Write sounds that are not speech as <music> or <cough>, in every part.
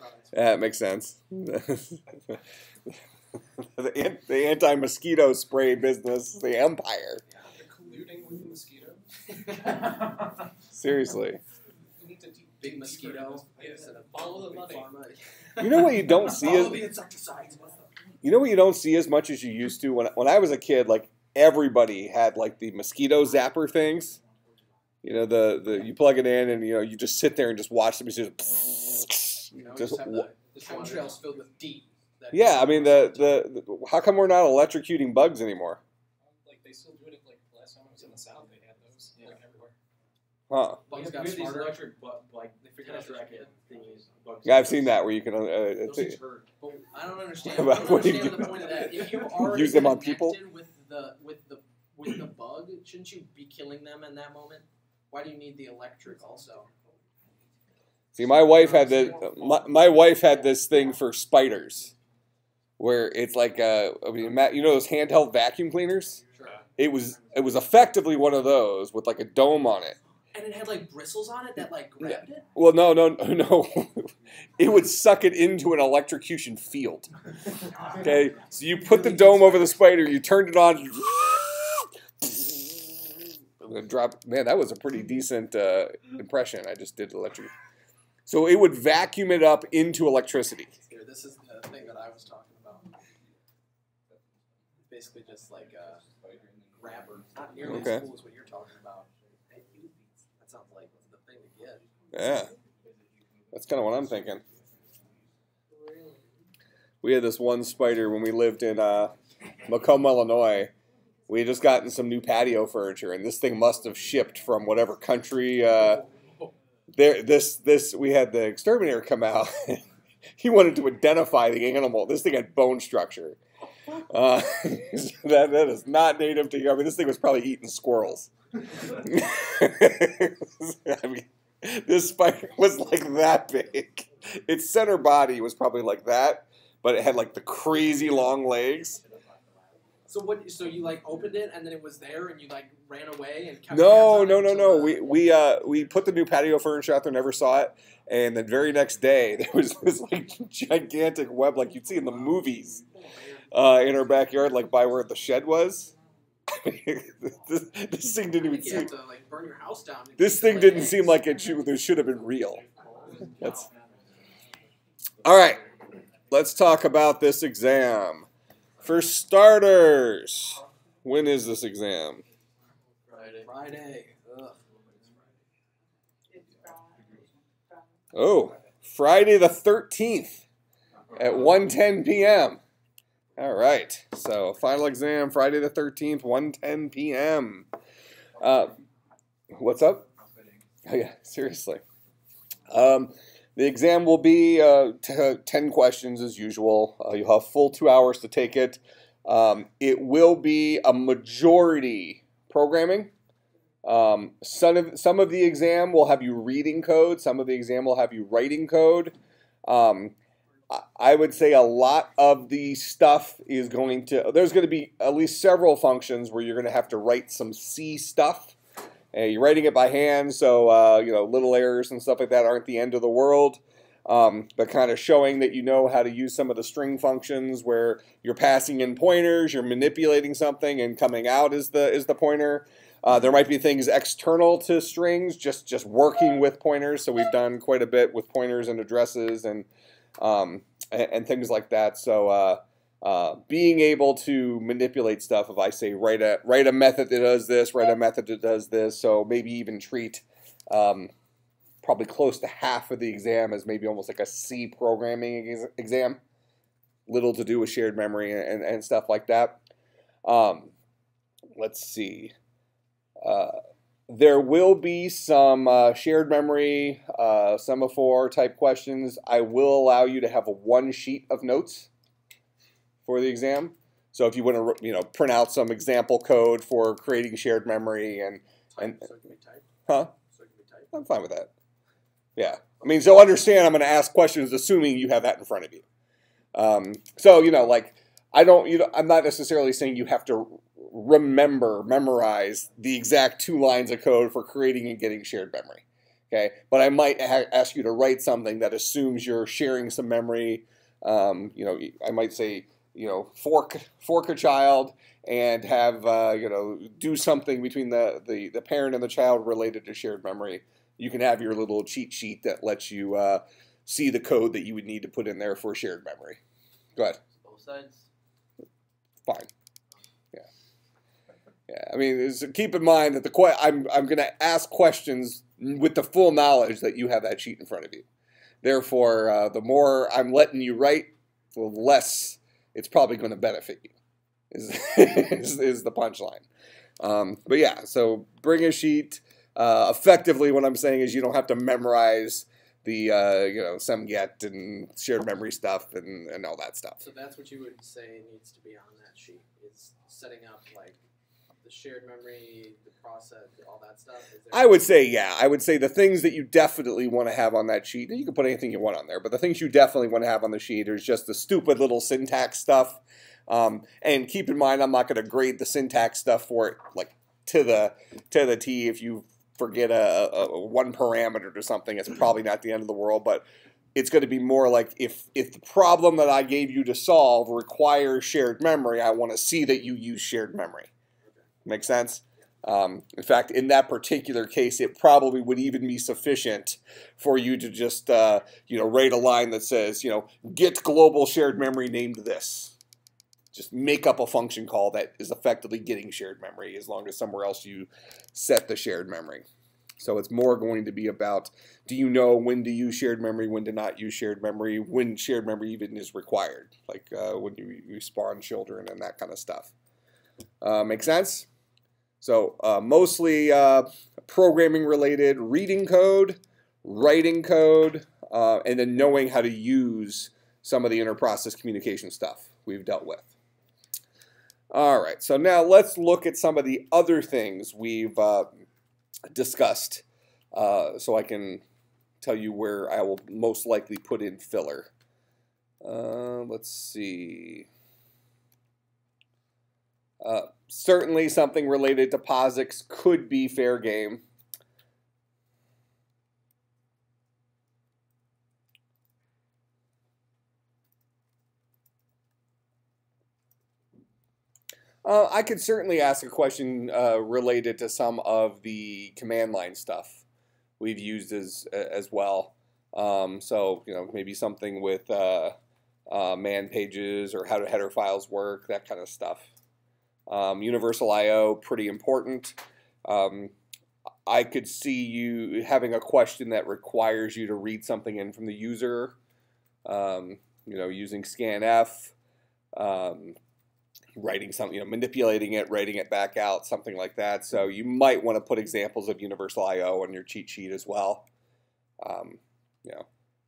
products. That makes sense. <laughs> the, an- the anti-mosquito spray business, the empire. They're colluding with the mosquito. <laughs> Seriously. We need to de- Big dig mosquito this. Yeah, instead of follow the money. You know what you don't <laughs> see Follow is you know what you don't see as much as you used to when when I was a kid. Like everybody had like the mosquito zapper things. You know the the you plug it in and you know you just sit there and just watch them. It's just, You know, just just have the, the chemtrails filled with DEET. yeah. I mean the, the the how come we're not electrocuting bugs anymore? Like they still do it. Like last time I was in the south, they had those Yeah. like everywhere. Huh? Bugs we got have smarter. electric, but like They figured out racket thingies. bugs. Yeah, I've seen that where you can. Uh, Those it's things hurt. But I don't understand. I don't understand the point of that. If you <laughs> already Use them on people? with the with the with the bug, shouldn't you be killing them in that moment? Why do you need the electric also? See, my wife had this. My, my wife had this thing for spiders, where it's like uh, I mean, Matt, you know those handheld vacuum cleaners. It was it was effectively one of those with like a dome on it. And it had like bristles on it that like grabbed it. Well, no, no, no. <laughs> it would suck it into an electrocution field. Okay, so you put the dome over the spider, you turned it on. Drop. Man, that was a pretty decent uh, impression. I just did electric. So it would vacuum it up into electricity. Here, this is the thing that I was talking about. Basically, just like a grabber, not nearly Okay. as cool as what you're talking about. That sounds like the thing to get. Yeah, that's kind of what I'm thinking. We had this one spider when we lived in uh, Macomb, Illinois. We had just gotten some new patio furniture, and this thing must have shipped from whatever country. Uh, there, this, this, we had the exterminator come out. <laughs> he wanted to identify the animal. This thing had bone structure. Uh, <laughs> that, that is not native to here. I mean, this thing was probably eating squirrels. <laughs> I mean, this spider was like that big. Its center body was probably like that, but it had like the crazy long legs. So what? So you like opened it and then it was there and you like ran away and kept No, no, no, no. We we uh we put the new patio furniture out there, never saw it, and the very next day <laughs> there was this like gigantic web like you'd see in the movies uh, in our backyard, like by where the shed was. <laughs> this, this thing didn't even seem. to like burn your house down. to This thing didn't eggs. seem like it should. There should have been real. That's all right. Let's talk about this exam. For starters, when is this exam? Friday. Friday. Ugh. Oh, Friday the 13th at 1:10 p.m. All right. So, final exam Friday the 13th, 1:10 p.m. Uh, what's up? Oh, yeah, seriously. Um, the exam will be uh, t- 10 questions as usual. Uh, you'll have full two hours to take it. Um, it will be a majority programming. Um, some of some of the exam will have you reading code. Some of the exam will have you writing code. Um, I would say a lot of the stuff is going to. There's going to be at least several functions where you're going to have to write some C stuff. Uh, you're writing it by hand, so uh, you know little errors and stuff like that aren't the end of the world. Um, but kind of showing that you know how to use some of the string functions where you're passing in pointers, you're manipulating something, and coming out is the is the pointer. Uh, there might be things external to strings, just just working with pointers. So we've done quite a bit with pointers and addresses and um, and, and things like that. So uh, uh, being able to manipulate stuff. If I say write a write a method that does this, write a method that does this. So maybe even treat um, probably close to half of the exam as maybe almost like a C programming ex- exam. Little to do with shared memory and, and stuff like that. Um, let's see. Uh, there will be some uh, shared memory, uh, semaphore type questions. I will allow you to have one sheet of notes for the exam. So if you want to, you know, print out some example code for creating shared memory, and Type, And- so it can be typed. huh, So it can be typed. I'm fine with that. Yeah, I mean, so understand I'm going to ask questions assuming you have that in front of you. Um, so you know, like I don't, you know, I'm not necessarily saying you have to remember, memorize the exact two lines of code for creating and getting shared memory. Okay, but I might ask you to write something that assumes you're sharing some memory. Um, you know, I might say, you know, fork fork a child and have uh, you know do something between the, the the parent and the child related to shared memory. You can have your little cheat sheet that lets you uh, see the code that you would need to put in there for shared memory. Go ahead. Both sides. Fine. Yeah. Yeah. I mean, is, keep in mind that the que- I'm I'm going to ask questions with the full knowledge that you have that sheet in front of you. Therefore, uh, the more I'm letting you write, the less it's probably going to benefit you. Is <laughs> is, is the punchline. Um, but yeah, so bring a sheet. Uh, effectively, what I'm saying is you don't have to memorize the uh, you know SemGet and shared memory stuff and, and all that stuff. So that's what you would say needs to be on that sheet. Is setting up like the shared memory, the process, all that stuff. I would say, yeah. I would say the things that you definitely want to have on that sheet, you can put anything you want on there, but the things you definitely want to have on the sheet is just the stupid little syntax stuff. Um, and keep in mind, I'm not going to grade the syntax stuff for it like to the to the T. If you forget a, a, a one parameter or something, it's probably not the end of the world. But it's going to be more like if if the problem that I gave you to solve requires shared memory, I want to see that you use shared memory. Make sense? Um, in fact, in that particular case, it probably would even be sufficient for you to just, uh, you know, write a line that says, you know, get global shared memory named this. Just make up a function call that is effectively getting shared memory as long as somewhere else you set the shared memory. So it's more going to be about do you know when to use shared memory, when to not use shared memory, when shared memory even is required, like uh, when you, you spawn children and that kind of stuff. Uh, make sense? So uh, mostly uh, programming related, reading code, writing code, uh, and then knowing how to use some of the interprocess communication stuff we've dealt with. All right, so now let's look at some of the other things we've uh, discussed uh, so I can tell you where I will most likely put in filler. Uh, let's see. Uh, certainly something related to POSIX could be fair game. Uh, I could certainly ask a question uh, related to some of the command line stuff we've used as as well. Um, so you know maybe something with uh, uh man pages or how do header files work, that kind of stuff. Um, universal I/O pretty important. Um, I could see you having a question that requires you to read something in from the user. Um, you know, using scanf, um, writing something, you know, manipulating it, writing it back out, something like that. So you might want to put examples of universal I/O on your cheat sheet as well. Um, you know,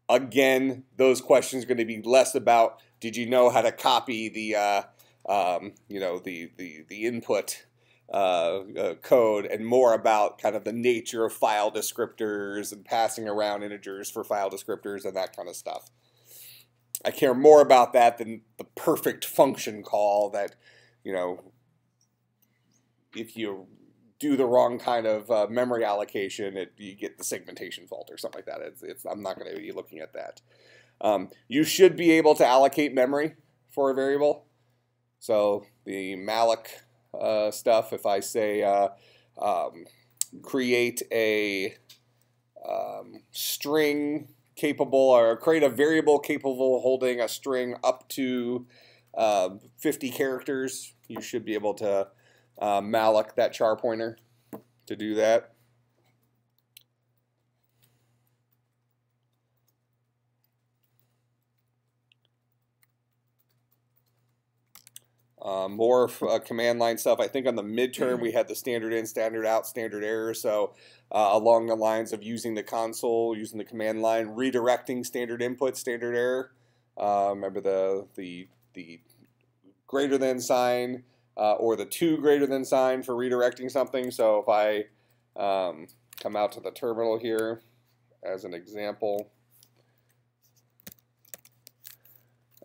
again, those questions are going to be less about did you know how to copy the uh, um, you know the the the input uh, uh, code and more about kind of the nature of file descriptors and passing around integers for file descriptors and that kind of stuff. I care more about that than the perfect function call that, you know, if you do the wrong kind of uh, memory allocation, it, you get the segmentation fault or something like that. It's, it's, I'm not going to be looking at that. Um, you should be able to allocate memory for a variable. So the malloc uh, stuff, if I say uh, um, create a um, string capable or create a variable capable of holding a string up to uh, 50 characters, you should be able to uh, malloc that char pointer to do that. Uh, more uh, command line stuff. I think on the midterm we had the standard in, standard out, standard error. So uh, along the lines of using the console, using the command line, redirecting standard input, standard error. Uh, remember the the the greater than sign uh, or the two greater than sign for redirecting something. So if I um, come out to the terminal here as an example.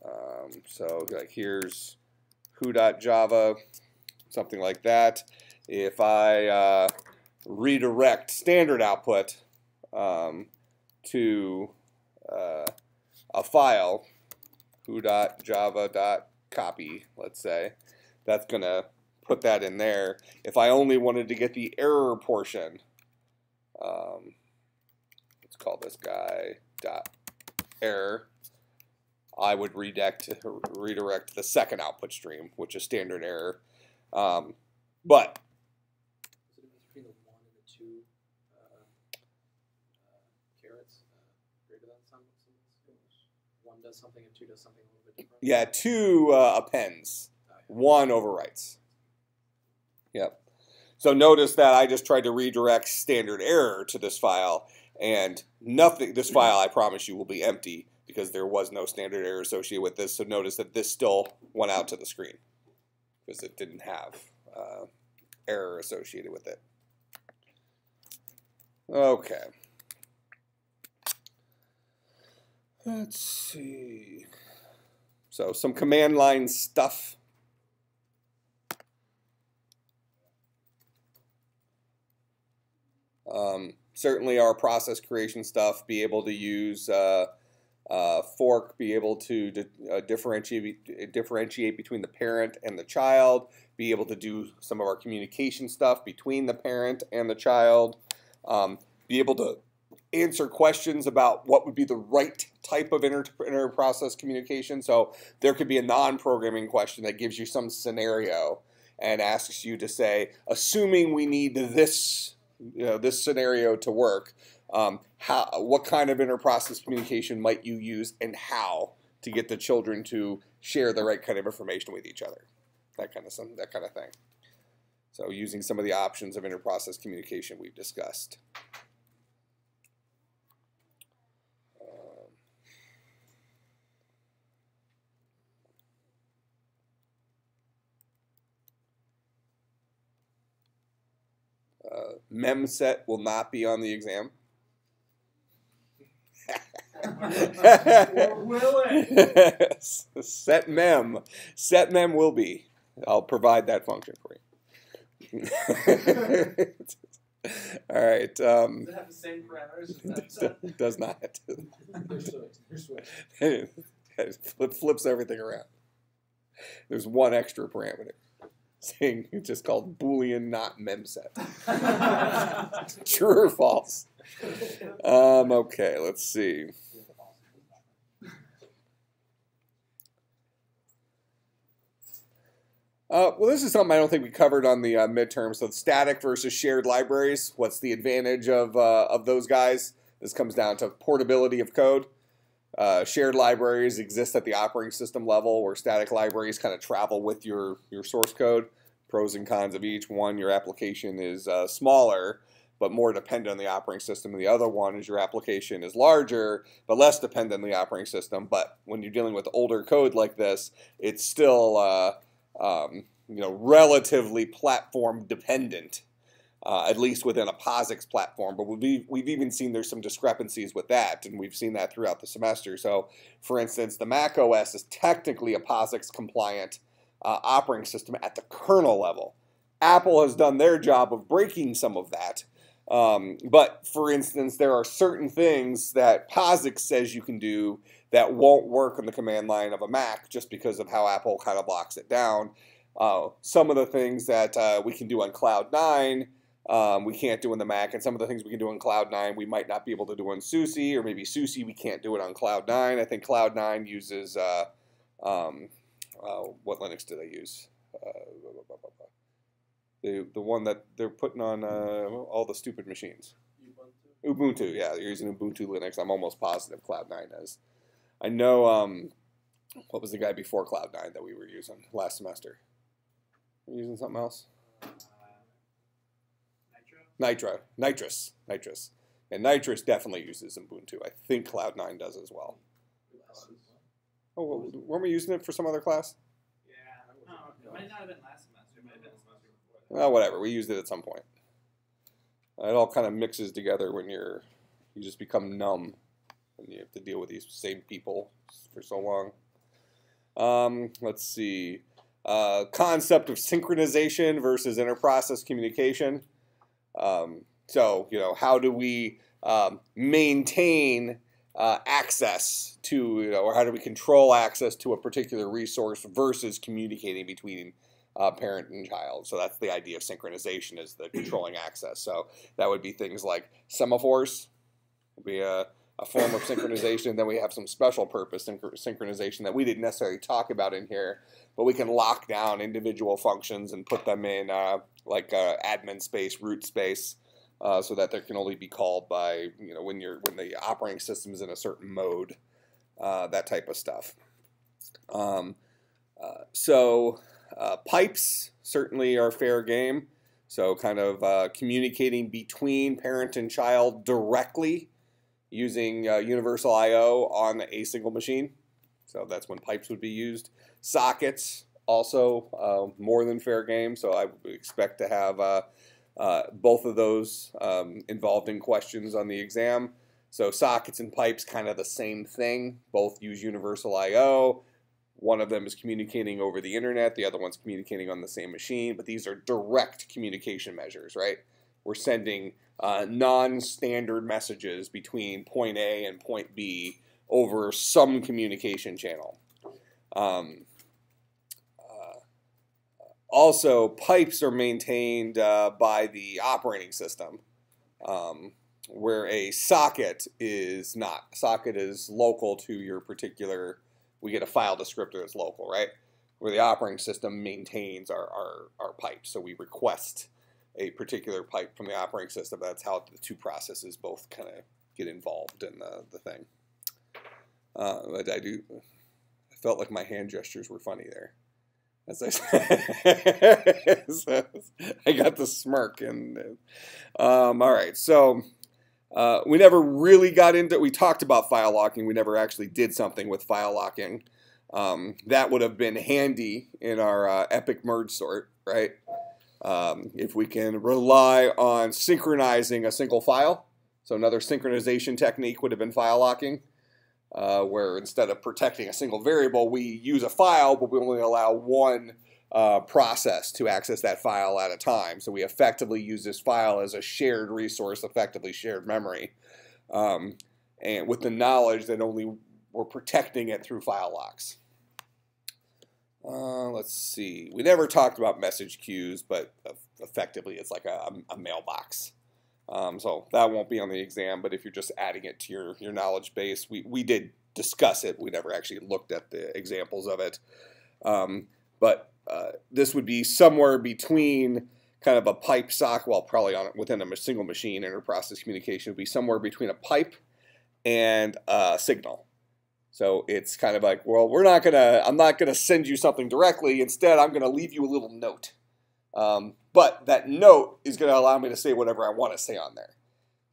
Um, so like here's who.java, something like that. If I uh, redirect standard output um, to uh, a file, who.java.copy, let's say, that's going to put that in there. If I only wanted to get the error portion, um, let's call this guy dot error, I would redirect, <laughs> redirect the second output stream, which is standard error. Um, but Is the difference between the one and the two uh, uh, uh, greater than some? some one does something and two does something a little bit different. yeah, two uh, appends, Oh, yeah. one overwrites. Yep. So notice that I just tried to redirect standard error to this file, and nothing. This file, I promise you, will be empty because there was no standard error associated with this. So notice that this still went out to the screen because it didn't have uh, error associated with it. Okay. Let's see. So some command line stuff. Um, certainly our process creation stuff, be able to use uh, uh, fork, be able to uh, differentiate differentiate between the parent and the child, be able to do some of our communication stuff between the parent and the child, um, be able to answer questions about what would be the right type of inter, inter process communication. So there could be a non-programming question that gives you some scenario and asks you to say, assuming we need this, you know, this scenario to work, um, how, what kind of inter-process communication might you use, and how to get the children to share the right kind of information with each other, that kind of some, that kind of thing. So using some of the options of inter-process communication we've discussed. Uh, memset will not be on the exam. Or will it? Set mem. Set mem will be. I'll provide that function for you. <laughs> All right. Um, Does it have the same parameters as that? <laughs> does not. They're switched. They're switched. <laughs> it flips everything around. There's one extra parameter saying it's just called Boolean not memset. True or false? Um, okay, let's see. Uh, well, this is something I don't think we covered on the uh, midterm. So, static versus shared libraries. What's the advantage of uh, of those guys? This comes down to portability of code. Uh, shared libraries exist at the operating system level, where static libraries kind of travel with your your source code. Pros and cons of each. One, your application is uh, smaller, but more dependent on the operating system. And the other one is your application is larger, but less dependent on the operating system. But when you're dealing with older code like this, it's still uh, um, you know relatively platform dependent, uh, at least within a POSIX platform. But we've we've even seen there's some discrepancies with that, and we've seen that throughout the semester. So, for instance, the Mac OS is technically a POSIX compliant uh, operating system at the kernel level. Apple has done their job of breaking some of that. Um, but for instance, there are certain things that POSIX says you can do that won't work on the command line of a Mac just because of how Apple kind of locks it down. Uh, some of the things that uh, we can do on Cloud 9, um, we can't do in the Mac, and some of the things we can do on Cloud 9, we might not be able to do on SUSE, or maybe SUSE, we can't do it on Cloud 9. I think Cloud 9 uses, uh, um, uh, what Linux do they use? Uh, the, the one that they're putting on uh, all the stupid machines. Ubuntu, yeah, they're using Ubuntu Linux. I'm almost positive Cloud9 does. I know, um, what was the guy before Cloud9 that we were using last semester? Were you using something else? Nitro, Nitro. Nitrous, Nitrous. And Nitrous definitely uses Ubuntu. I think Cloud9 does as well. Oh, well, weren't we using it for some other class? Yeah, oh, it might not have been last semester, it might have been the semester before. that. Well, whatever. We used it at some point. It all kind of mixes together when you're you just become numb when you have to deal with these same people for so long. Um, let's see. Uh, concept of synchronization versus interprocess communication. Um, so, you know, how do we um, maintain uh, access to, you know, or how do we control access to a particular resource versus communicating between uh, parent and child. So that's the idea of synchronization is the controlling access. So that would be things like semaphores, would be a, a form of synchronization. Then we have some special purpose synchronization that we didn't necessarily talk about in here, but we can lock down individual functions and put them in uh, like uh, admin space, root space, uh, so that they can only be called by you know when you're when the operating system is in a certain mode, uh, that type of stuff. Um, uh, so uh, pipes certainly are fair game. So kind of communicating between parent and child directly using uh, universal I/O on a single machine. So that's when pipes would be used. Sockets also uh, more than fair game. So I would expect to have uh, uh, both of those um, involved in questions on the exam. So sockets and pipes kind of the same thing. Both use universal I/O. One of them is communicating over the internet. The other one's communicating on the same machine. But these are direct communication measures, right? We're sending uh, non-standard messages between point A and point B over some communication channel. Um, uh, also, pipes are maintained uh, by the operating system, um, where a socket is not. Socket is local to your particular. We get a file descriptor that's local, right? Where the operating system maintains our, our, our pipes. So we request a particular pipe from the operating system. That's how the two processes both kind of get involved in the, the thing. Uh, but I do, I felt like my hand gestures were funny there. As I <laughs> said, I got the smirk and um, all right. So uh, we never really got into. We talked about file locking. We never actually did something with file locking. Um, that would have been handy in our uh, epic merge sort, right? Um, if we can rely on synchronizing a single file, so another synchronization technique would have been file locking, uh, where instead of protecting a single variable, we use a file, but we only allow one uh, process to access that file at a time. So we effectively use this file as a shared resource, effectively shared memory, um, and with the knowledge that only we're protecting it through file locks. Uh, let's see. We never talked about message queues, but effectively it's like a, a mailbox. Um, so that won't be on the exam, but if you're just adding it to your, your knowledge base, we, we did discuss it. We never actually looked at the examples of it. Um, but uh, this would be somewhere between kind of a pipe sock, well, probably on within a single machine inter-process communication would be somewhere between a pipe and a signal. So it's kind of like, well, we're not gonna, I'm not gonna send you something directly. Instead, I'm gonna leave you a little note. Um, but that note is gonna allow me to say whatever I want to say on there.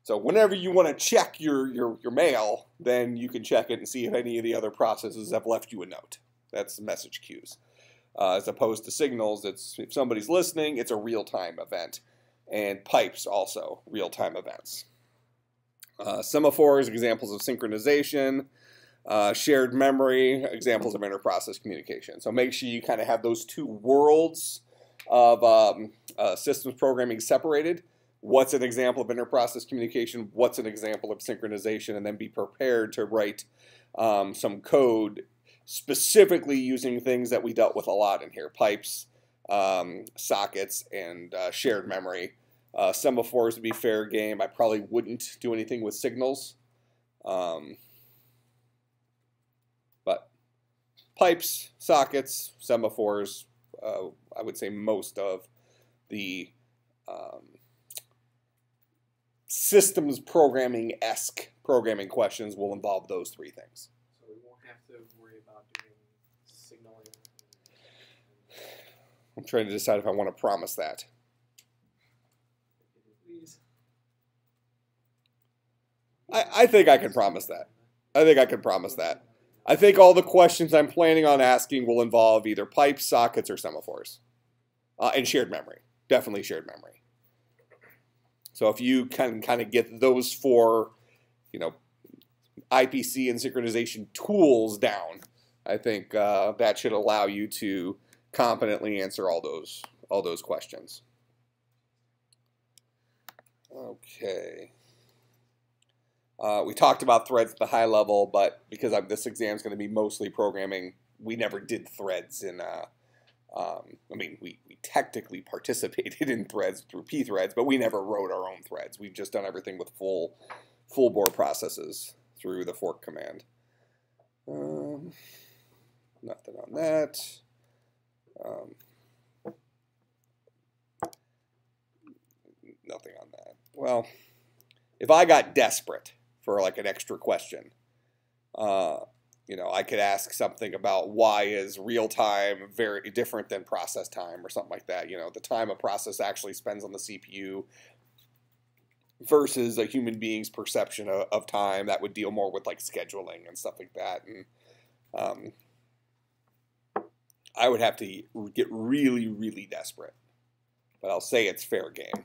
So whenever you want to check your, your, your mail, then you can check it and see if any of the other processes have left you a note. That's message queues. Uh, as opposed to signals, it's if somebody's listening, it's a real-time event. And pipes also real-time events. Uh, semaphores, examples of synchronization uh, shared memory, examples of interprocess communication. So make sure you kind of have those two worlds of um, uh, systems programming separated. What's an example of interprocess communication? What's an example of synchronization? And then be prepared to write um, some code specifically using things that we dealt with a lot in here, pipes, um, sockets, and uh, shared memory. Uh, semaphores would be fair game. I probably wouldn't do anything with signals. Um, pipes, sockets, semaphores, uh, I would say most of the um, systems programming-esque programming questions will involve those three things. So we won't have to worry about doing signaling. I'm trying to decide if I want to promise that. I, I think I can promise that. I think I can promise that. I think all the questions I'm planning on asking will involve either pipes, sockets, or semaphores. Uh, and shared memory. Definitely shared memory. So if you can kind of get those four, you know, IPC and synchronization tools down, I think uh, that should allow you to competently answer all those all those questions. Okay. Uh, we talked about threads at the high level, but because I'm, this exam is going to be mostly programming, we never did threads in. Uh, um, I mean, we, we technically <laughs> participated in threads through pthreads, but we never wrote our own threads. We've just done everything with full full bore processes through the fork command. Um, nothing on that. Um, nothing on that. Well, if I got desperate for like an extra question, uh, you know, I could ask something about why is real time very different than process time or something like that. You know, the time a process actually spends on the CPU versus a human being's perception of, of time that would deal more with like scheduling and stuff like that. And um, I would have to get really, really desperate. But I'll say it's fair game.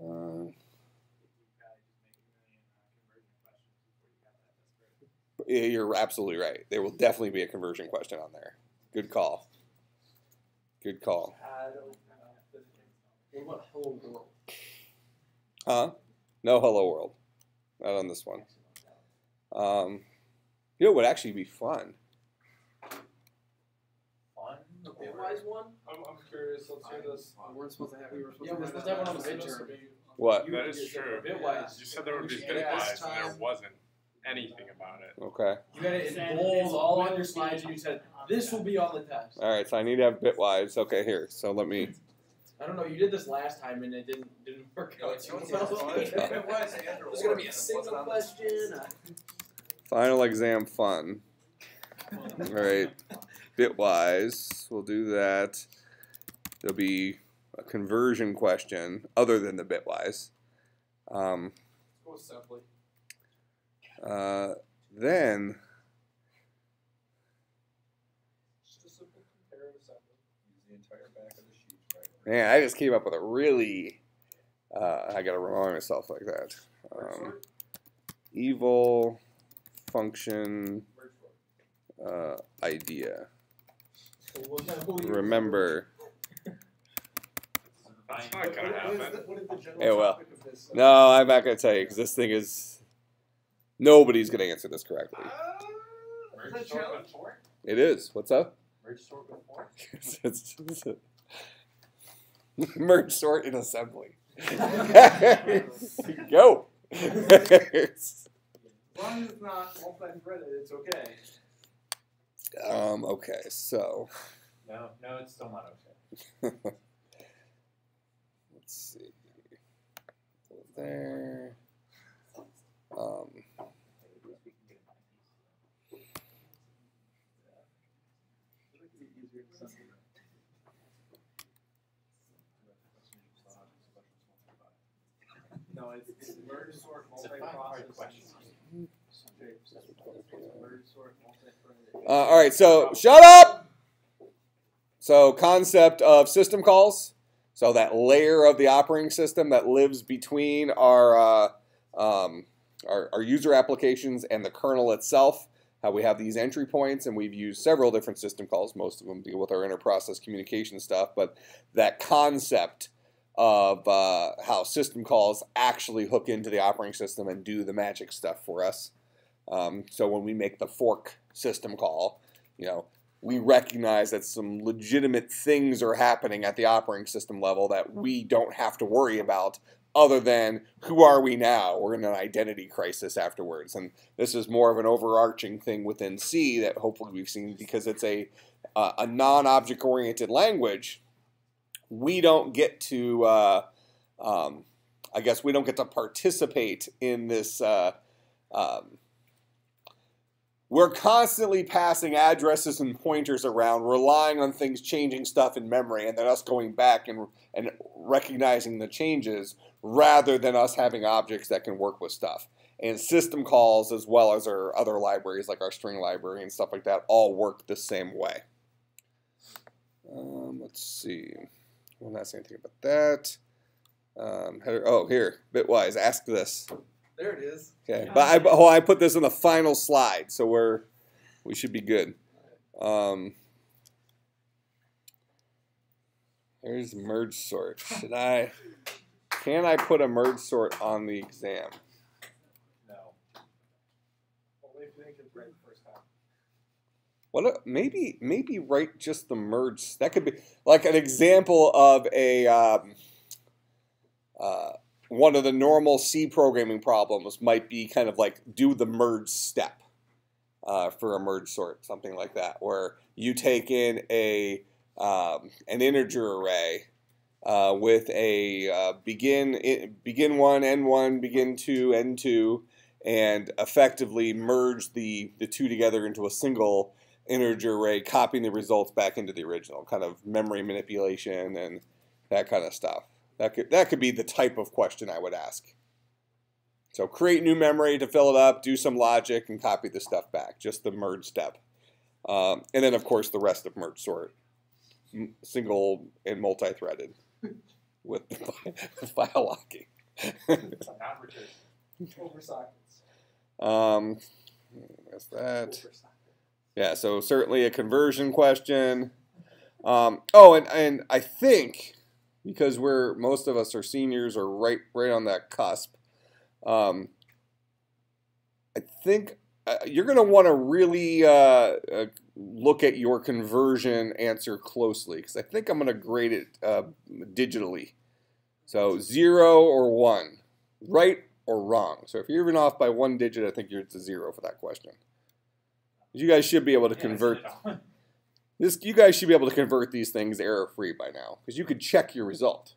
Uh, yeah, you're absolutely right. There will definitely be a conversion question on there. Good call. Good call. What about Hello World? Huh? No Hello World. Not on this one. Um, you know what would actually be fun? Fun? Bitwise one? I'm, I'm curious. Let's hear this. We weren't supposed to have. We were supposed Yeah, to have supposed have one on the that. midterm. What? You- That is you- true. Bitwise. You said there would be We should get bitwise, and there wasn't anything about it. Okay. You got it in bold all on your slides, and you said this will be on the test. All right. So I need to have Bitwise. Okay, here. So let me. I don't know. You did this last time, and it didn't didn't work out too It's well. There's gonna be a single question. Final exam fun. <laughs> All right. Bitwise. We'll do that. There'll be a conversion question other than the Bitwise. Um, Go assembly. Uh, then Just a simple comparative assembly. Use the entire back of the sheet, right? Man, I just came up with a really. Uh, I gotta remind myself like that. Um, evil function uh, idea. Remember. That's not gonna happen. Yeah, well, No, I'm not gonna tell you because this thing is. Nobody's gonna answer this correctly. Merge sort with fork? It is. What's up? Merge sort with fork? It's- it's- it's a- <laughs> Merge sort in assembly. <laughs> Go. As long as it's not multi-threaded, it's okay. um. Okay. So. No, no, it's still not okay. <laughs> Let's see. There. Um, No, it's, it's merge sort It's multi-process. five-part question. Merge sort multi-threaded. uh, all right. So shut up. So concept of system calls. So that layer of the operating system that lives between our uh, um, our, our user applications and the kernel itself. How we have these entry points, and we've used several different system calls. Most of them deal with our inter-process communication stuff, but that concept of uh, how system calls actually hook into the operating system and do the magic stuff for us. Um, so when we make the fork system call, you know, we recognize that some legitimate things are happening at the operating system level that we don't have to worry about other than who are we now? We're in an identity crisis afterwards. And this is more of an overarching thing within C that hopefully we've seen because it's a, uh, a non object oriented language. We don't get to, uh, um, I guess, we don't get to participate in this. Uh, um, we're constantly passing addresses and pointers around, relying on things changing stuff in memory, and then us going back and and recognizing the changes rather than us having objects that can work with stuff. And system calls, as well as our other libraries like our string library and stuff like that, all work the same way. Um, let's see. We'll not say anything about that. Um, header, oh, here, Bitwise, ask this. There it is. Okay, but I, oh, I put this on the final slide, so we're we should be good. Um, here's merge sort. Should I? Can I put a merge sort on the exam? No. Only if you think it's right the first time. What? Maybe maybe write just the merge. That could be like an example of a um, uh, one of the normal C programming problems might be kind of like do the merge step uh, for a merge sort, something like that, where you take in a um, an integer array uh, with a uh, begin begin one, end one, begin two, end two, and effectively merge the the two together into a single integer array, copying the results back into the original, kind of memory manipulation and that kind of stuff. That could that could be the type of question I would ask. So create new memory to fill it up, do some logic, and copy the stuff back. Just the merge step, um, and then of course the rest of merge sort, single and multi-threaded, with <laughs> file locking. Not return. Over sockets. um, that's that. Yeah, so certainly a conversion question. Um, oh, and, and I think because we're most of us are seniors or right right on that cusp, um, I think uh, you're going to want to really uh, uh, look at your conversion answer closely because I think I'm going to grade it uh, digitally. So zero or one, right or wrong. So if you're even off by one digit, I think you're it's a zero for that question. You guys should be able to Yeah, convert I said it. this. You guys should be able to convert these things error free by now because you could check your result,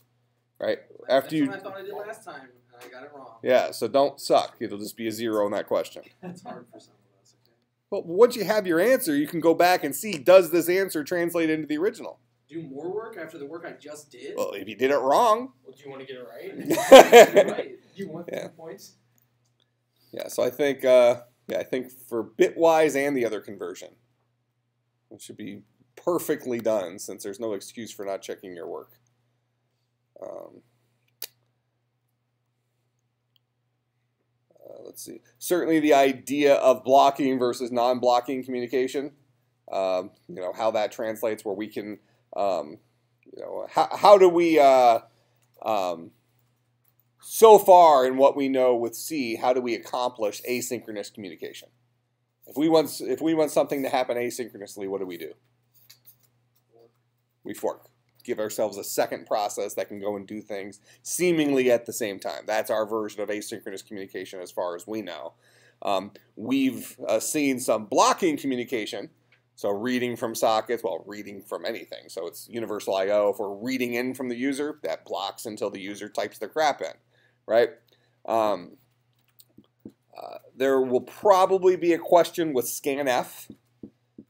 right? After That's you, what I thought I did last time, I got it wrong. yeah. So don't suck. It'll just be a zero on that question. <laughs> It's hard for some of us. Okay. But once you have your answer, you can go back and see does this answer translate into the original. Do more work after the work I just did. Well, if you did it wrong, Well, do you want to get it right? <laughs> <laughs> Right. You want Yeah. points? yeah. So I think, uh, yeah, I think for bitwise and the other conversion, it should be perfectly done since there's no excuse for not checking your work. Um, uh, let's see. Certainly, the idea of blocking versus non-blocking communication. Um, you know how that translates, where we can, um, you know, how how do we, uh, um, so far in what we know with C, how do we accomplish asynchronous communication? If we want if we want something to happen asynchronously, what do we do? We fork. Give ourselves a second process that can go and do things seemingly at the same time. That's our version of asynchronous communication as far as we know. Um, we've uh, seen some blocking communication, so reading from sockets, well, reading from anything. So it's universal I/O. If we're reading in from the user, that blocks until the user types the crap in, right? Um, uh, there will probably be a question with scanf.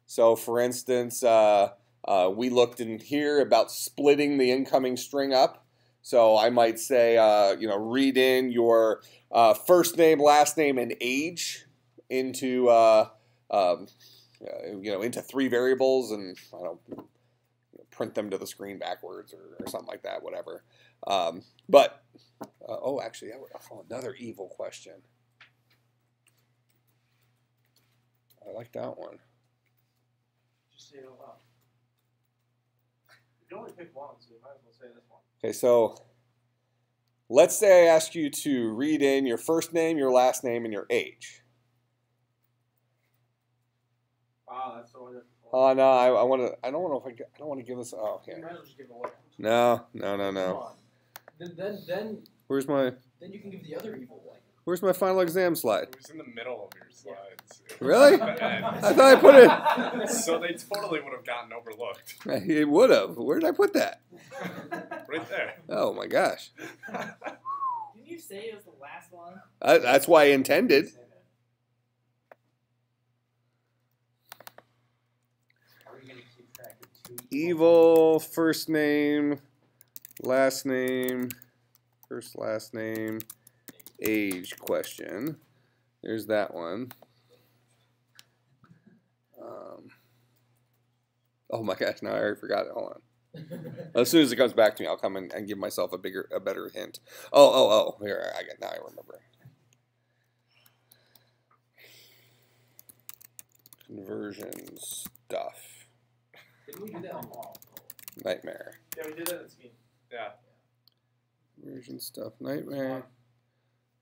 So, for instance, uh, uh, we looked in here about splitting the incoming string up. So I might say, uh, you know, read in your uh, first name, last name, and age into, uh, um, uh, you know, into three variables, and I don't you know, print them to the screen backwards or, or something like that, whatever. Um, but uh, oh, actually, that oh, another evil question. I like that one. Just say it out loud. You only pick one, so you might as well say this one. Okay, so let's say I ask you to read in your first name, your last name, and your age. Wow, that's so difficult. Oh uh, no, I, I want to. I don't want to. I don't want to give this. Oh, You might as well just give it away. No, no, no, no. Then, then, then, Where's my then you can give the other evil one. Where's my final exam slide? It was in the middle of your slides. Really? At the end. I thought I put it. So they totally would have gotten overlooked. <laughs> It would have. Where did I put that? <laughs> Right there. Oh my gosh. Didn't you say it was the last one? I, that's why I intended. Are we gonna keep track of two Evil first name, last name, first last name, age question. There's that one. Um, oh my gosh! Now I already forgot it. Hold on. <laughs> As soon as it comes back to me, I'll come and give myself a bigger, a better hint. Oh, oh, oh! Here, I got. Now I remember. Conversion stuff. Didn't we do that on wall? Nightmare. Yeah, we did that in scheme. Yeah. Conversion stuff nightmare.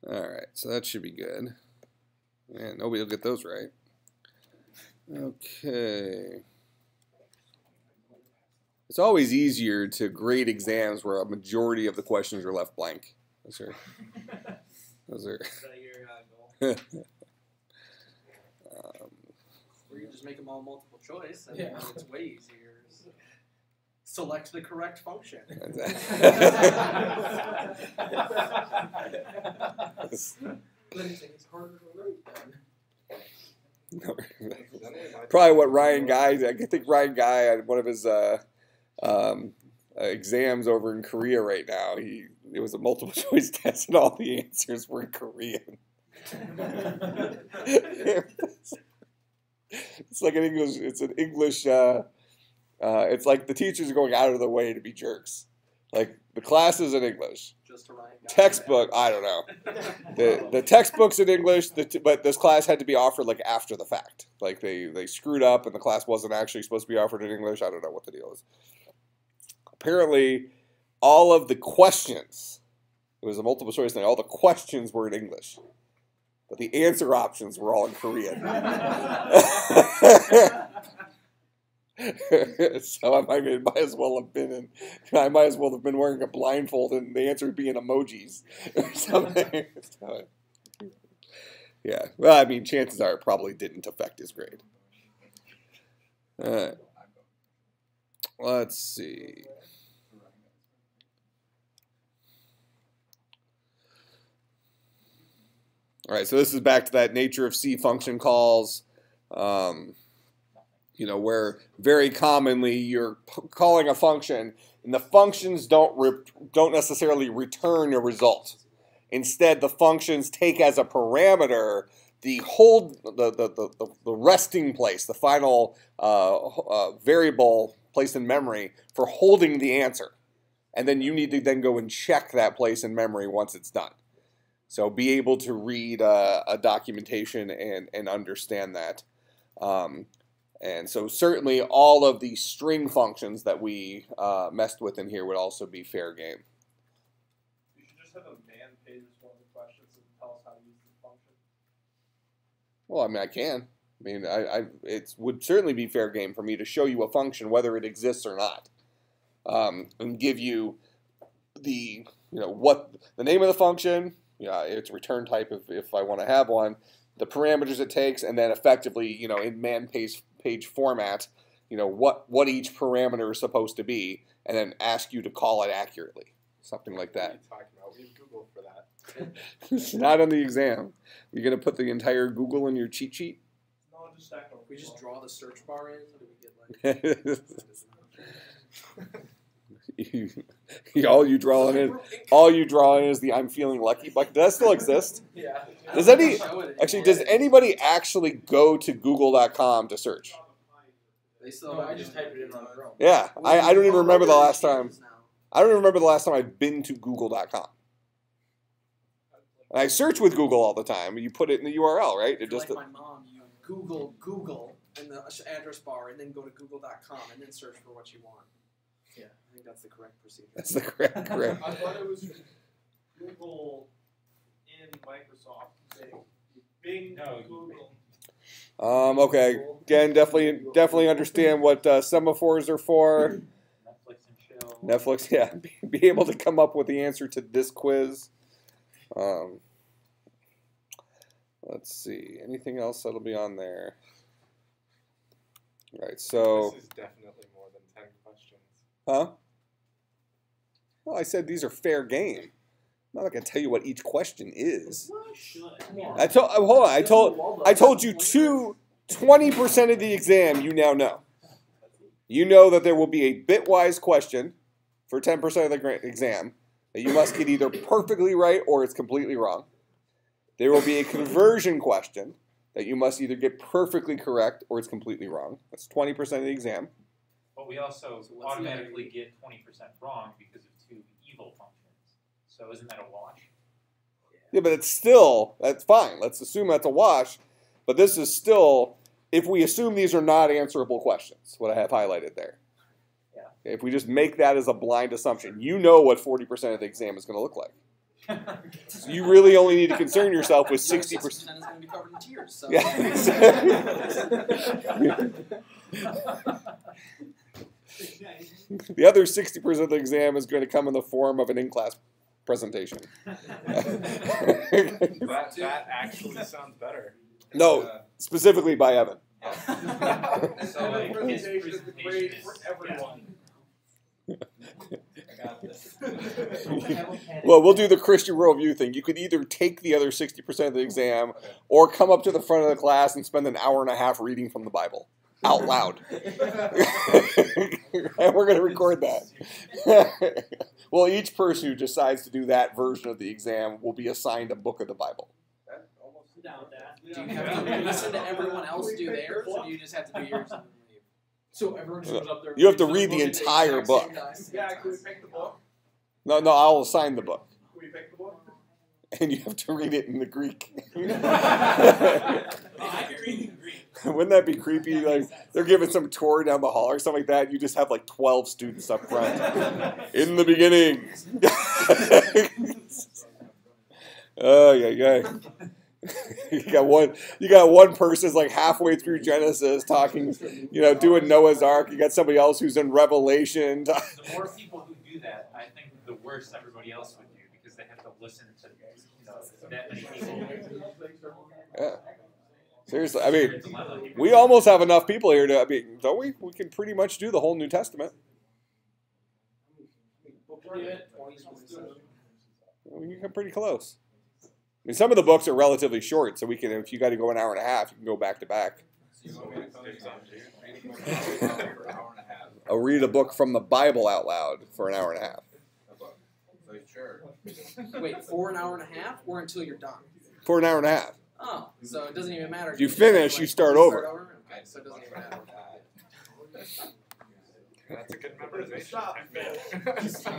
All right, so that should be good. Man, nobody will get those right. Okay. It's always easier to grade exams where a majority of the questions are left blank. Those are, those are. Is that your uh, goal? <laughs> um, Or you just make them all multiple choice, and Yeah. it's way easier. <laughs> Select the correct function. <laughs> Then you think it's <laughs> harder to write then. Probably what Ryan Guy. I think Ryan Guy had one of his uh, um, uh, exams over in Korea right now. He it was a multiple <laughs> choice test, and all the answers were in Korean. it's like an English. It's an English. Uh, uh, it's like the teachers are going out of their way to be jerks. Like the class is in English. Just to write. Textbook, I don't know. <laughs> The the textbooks in English, the t- but this class had to be offered like after the fact. Like they they screwed up, and the class wasn't actually supposed to be offered in English. I don't know what the deal is. Apparently, all of the questions. It was a multiple choice thing. All the questions were in English, but the answer options were all in Korean. <laughs> <laughs> <laughs> so I might, might as well have been in. I might as well have been wearing a blindfold, and the answer would be in emojis <laughs> or something. <laughs> So, yeah. Well, I mean, chances are it probably didn't affect his grade. All right. Let's see. All right, so this is back to that nature of C function calls. Um, you know, where very commonly you're calling a function and the functions don't don't necessarily return a result. Instead, the functions take as a parameter the hold the the, the, the, the resting place, the final uh, uh, variable placed in memory for holding the answer, and then you need to then go and check that place in memory once it's done. So be able to read uh, a documentation and and understand that. Um, and so certainly all of the string functions that we uh, messed with in here would also be fair game. You should just have a man page as one of the questions and tell us how to use the function. Well, I mean, I can. I mean, I, I it would certainly be fair game for me to show you a function whether it exists or not, um, and give you the you know what the name of the function, yeah, its return type if, if I want to have one, the parameters it takes, and then effectively you know in man page page format, you know what what each parameter is supposed to be, and then ask you to call it accurately, something like that. you talking about? We have Google for that. <laughs> it's not on the exam. You're gonna put the entire Google in your cheat sheet. No, just stack over. We just draw the search bar in. Do we get like? <laughs> <laughs> You- <laughs> you- all you draw in is all you draw in is the "I'm feeling lucky" bucket. Does that still exist? Yeah. Does any- Actually, does anybody actually go to Google.com to search? They still. No, I just typed it in on Chrome. Yeah, I, I don't even remember the last time. I don't even remember the last time I've been to Google.com. And I search with Google all the time. You put it in the URL, right? It just like my mom, you Google Google in the address bar, and then go to Google.com, and then search for what you want. Yeah. I think that's the correct procedure. that's the correct correct. <laughs> I thought it was Google in Microsoft. Say, Bing No, Google. Um, okay. Again, definitely definitely understand what uh, semaphores are for. Netflix and chill. Netflix, yeah, <laughs> be, be able to come up with the answer to this quiz. Um, let's see, anything else that'll be on there? Right, so, this is definitely more than ten questions. Huh? Well, I said these are fair game. I'm not gonna tell you what each question is. I told, oh, uh, hold on, I told, I told you two, 20% of the exam you now know. You know that there will be a bitwise question for 10% of the gra- exam that you must get either perfectly right or it's completely wrong. There will be a conversion question that you must either get perfectly correct or it's completely wrong. That's 20% of the exam. But we also So what's the automatically other- get twenty percent wrong because of two evil functions. So isn't that a wash? Yeah, but it's still, that's fine. Let's assume that's a wash. But this is still, if we assume these are not answerable questions, what I have highlighted there. Yeah. If we just make that as a blind assumption, you know what 40% of the exam is going to look like. <laughs> So you really only need to concern yourself with 60%. is going to be covered in tears. So. Yeah. <laughs> <laughs> The other 60% of the exam is going to come in the form of an in class presentation. <laughs> That, that actually sounds better. no, Uh, specifically by Evan. <laughs> So the like his presentation is the presentation grade is for everyone. <laughs> I. Well, we'll do the Christian worldview thing. You could either take the other 60% of the exam or come up to the front of the class and spend an hour and a half reading from the Bible out loud. and <laughs> we're going to record that. <laughs> well, each person who decides to do that version of the exam will be assigned a book of the Bible. That almost- Down with that. Do you have to listen to everyone else do theirs, or do you just have to do yours and then leave? So everyone shows up there. You have to read the book entire book. Yeah, can we pick the book? No, no, I'll assign the book. Can we pick the book? <laughs> And you have to read it in the Greek. <laughs> Oh, I can read in Greek. Wouldn't that be creepy? That Like they're giving some tour down the hall or something like that. You just have like twelve students up front. <laughs> In the beginning. oh yeah, yeah. you got one. You got one person's like halfway through Genesis talking, you know, doing Noah's Ark. You got somebody else who's in Revelation. The more people who do that, I think the worse everybody else would do because they have to listen Yeah. Seriously, I mean, we almost have enough people here to. I mean, don't we? We can pretty much do the whole New Testament. We can come pretty close. I mean, some of the books are relatively short, so we can. If you got to go an hour and a half, you can go back to back. <laughs> I'll read a book from the Bible out loud for an hour and a half. Sure. <laughs> Wait, for an hour and a half, or until you're done? For an hour and a half. Oh, so it doesn't even matter. If you just finish, like, you start start over. Okay, so it doesn't even matter. <laughs> That's a good memorization. Stop.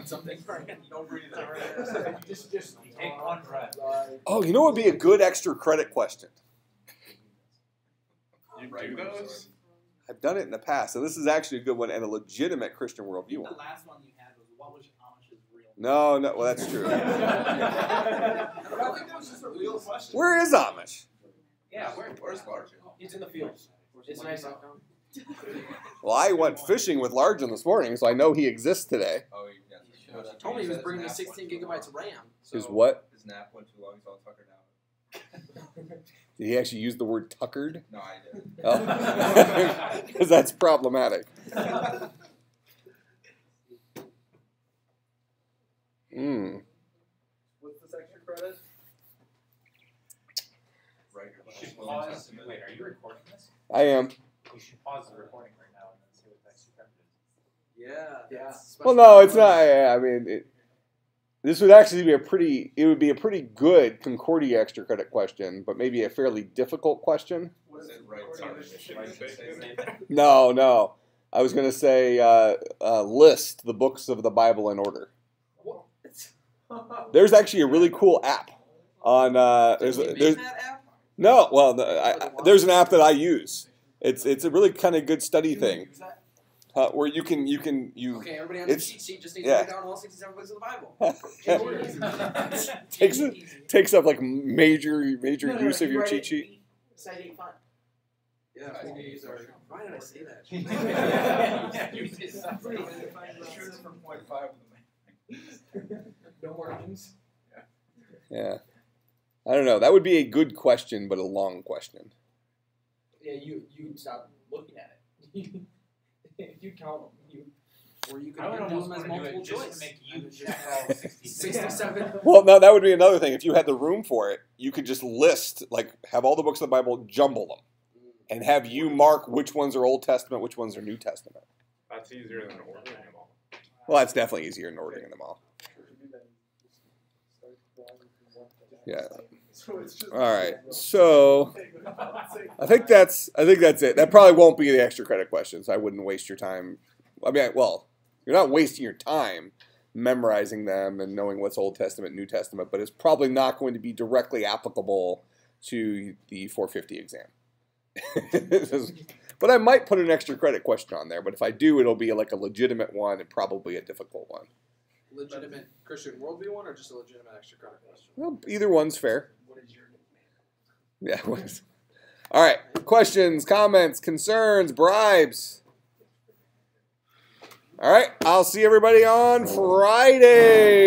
<laughs> Something. Don't breathe an hour and a. Just, just. Take one breath. Oh, you know what would be a good extra credit question? You do those? I've done it in the past, so this is actually a good one and a legitimate Christian worldview The one. last one you had was what was Amish's real? No, no, well that's true. I think that was just a real question. Where is Amish? Yeah, where, Where's Larkin? He's in the fields. It's nice out. Well, I went fishing with Largen this morning, so I know he exists today. Oh, yeah. He told me he was bringing me 16 gigabytes of RAM. So His what? His nap went too long, so I'll tucker down. <laughs> Did he actually use the word tuckered? No, I didn't. Oh. <laughs> Because that's problematic. <laughs> Mm. What's this extra credit? Right. We should pause. Wait, are you recording this? I am. We should pause the recording right now and see what next step is. Yeah. Yeah. Well, no, it's not. yeah, I mean, it, this would actually be a pretty. It would be a pretty good Concordia extra credit question, but maybe a fairly difficult question. What is Is it? it right? Sorry, this? should I say that? No, no. I was gonna say uh, uh, list the books of the Bible in order. <laughs> There's actually a really cool app on. Uh, there's you make there's that app? no. Well, the, I, I- there's an app that I use. It's it's a really kind of good study thing uh, where you can you can you Okay, everybody on the It's- cheat sheet just needs yeah. to write down all 67 books of the Bible. <laughs> takes takes up like major major No, no, no, use of you your cheat sheet. Side eight five. Yeah, I think you use our. Why did I say that? <laughs> <laughs> No margins. Yeah, I don't know. That would be a good question, but a long question. Yeah, you you stop looking at it. <laughs> if you count them, you Or you could I would could do almost them as want to do multiple it just choice. to make you check all <laughs> 67. Well, no, that would be another thing. If you had the room for it, you could just list like have all the books of the Bible, jumble them, and have you mark which ones are Old Testament, which ones are New Testament. That's easier than ordering them all. Well, that's definitely easier than ordering them all. Yeah. All right. So I think that's I think that's it. That probably won't be the extra credit questions. I wouldn't waste your time. I mean, well, you're not wasting your time memorizing them and knowing what's Old Testament, New Testament, but it's probably not going to be directly applicable to the 450 exam. <laughs> But I might put an extra credit question on there. But if I do, it'll be like a legitimate one and probably a difficult one. Legitimate Christian worldview one, or just a legitimate extra credit question? Well, either one's fair. What is your nickname? Yeah. what is- All right. Questions, comments, concerns, bribes. All right. I'll see everybody on Friday.